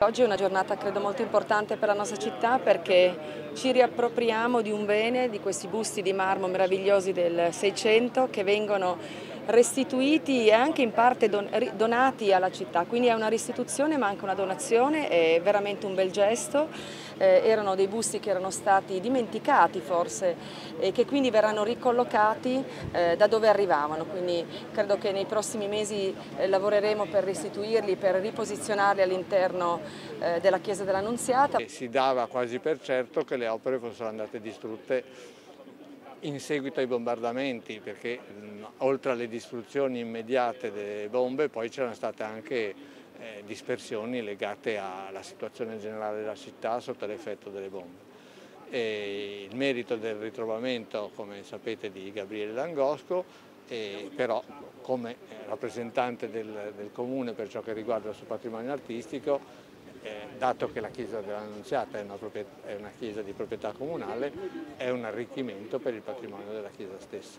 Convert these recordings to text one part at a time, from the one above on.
Oggi è una giornata credo molto importante per la nostra città perché ci riappropriamo di un bene, di questi busti di marmo meravigliosi del Seicento che vengono restituiti e anche in parte donati alla città, quindi è una restituzione ma anche una donazione, è veramente un bel gesto, eh, erano dei busti che erano stati dimenticati forse e che quindi verranno ricollocati eh, da dove arrivavano, quindi credo che nei prossimi mesi eh, lavoreremo per restituirli, per riposizionarli all'interno eh, della Chiesa dell'Annunziata. Si dava quasi per certo che le opere fossero andate distrutte in seguito ai bombardamenti, perché mh, oltre alle distruzioni immediate delle bombe poi c'erano state anche eh, dispersioni legate alla situazione generale della città sotto l'effetto delle bombe. E il merito del ritrovamento, come sapete, di Gabriele Langosco, eh, però come rappresentante del, del Comune per ciò che riguarda il suo patrimonio artistico eh, dato che la chiesa dell'Annunziata è, è una chiesa di proprietà comunale, è un arricchimento per il patrimonio della chiesa stessa.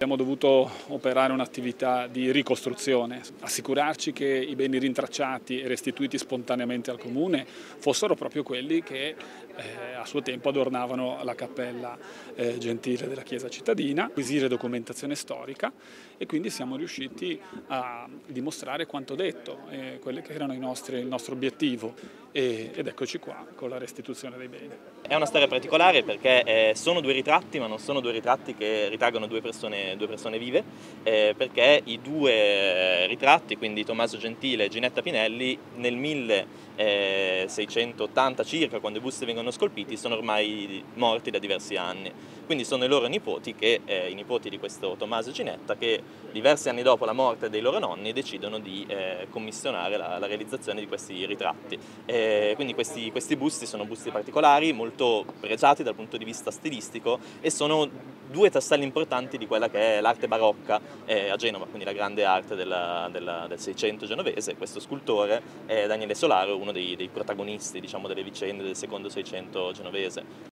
Abbiamo dovuto operare un'attività di ricostruzione, assicurarci che i beni rintracciati e restituiti spontaneamente al Comune fossero proprio quelli che eh, a suo tempo adornavano la cappella eh, gentile della Chiesa cittadina, acquisire documentazione storica e quindi siamo riusciti a dimostrare quanto detto, eh, quelli che erano nostri, il nostro obiettivo e, ed eccoci qua con la restituzione dei beni. È una storia particolare perché eh, sono due ritratti ma non sono due ritratti che ritraggono due persone due persone vive, eh, perché i due eh, ritratti, quindi Tommaso Gentile e Ginetta Pinelli, nel 1680 circa, quando i busti vengono scolpiti, sono ormai morti da diversi anni. Quindi sono i loro nipoti, che, eh, i nipoti di questo Tommaso e Ginetta, che diversi anni dopo la morte dei loro nonni decidono di eh, commissionare la, la, realizzazione di questi ritratti. Eh, quindi questi, questi busti sono busti particolari, molto pregiati dal punto di vista stilistico e sono due tasselli importanti di quella che è l'arte barocca a Genova, quindi la grande arte della, della, del Seicento genovese. Questo scultore è Daniele Solaro, uno dei, dei protagonisti diciamo, delle vicende del secondo Seicento genovese.